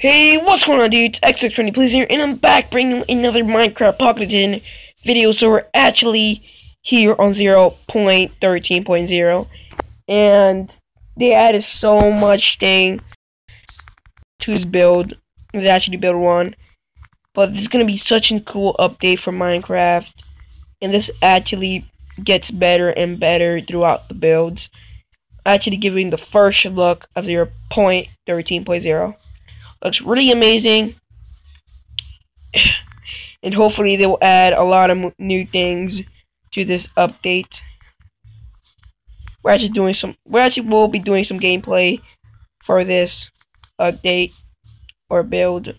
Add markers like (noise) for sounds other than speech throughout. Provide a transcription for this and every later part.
Hey, what's going on, dudes? XX20 Please here, and I'm back bringing another Minecraft Pocket Edition video. So we're actually here on 0.13.0, and they added so much thing to his build. They actually built one, but this is gonna be such a cool update for Minecraft, and this actually gets better and better throughout the builds. Actually, giving the first look of 0.13.0 looks really amazing. (sighs) And hopefully they will add a lot of new things to this update. We're actually doing some we actually will be doing some gameplay for this update or build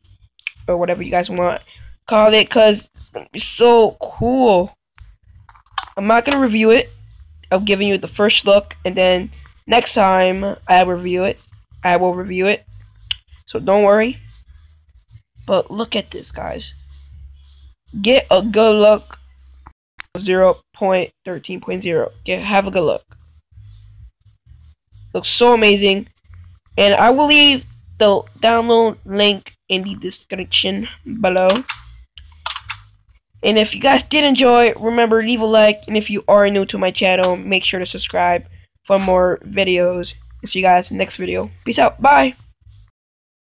or whatever you guys want call it because it's gonna be so cool. I'm not gonna review it. I'm giving you the first look and then next time i review it i will review it so don't worry. But look at this, guys. Get a good look. 0.13.0. Get have a good look. Looks so amazing. And I will leave the download link in the description below. And if you guys did enjoy, remember leave a like. And if you are new to my channel, make sure to subscribe for more videos. See you guys next video. Peace out. Bye.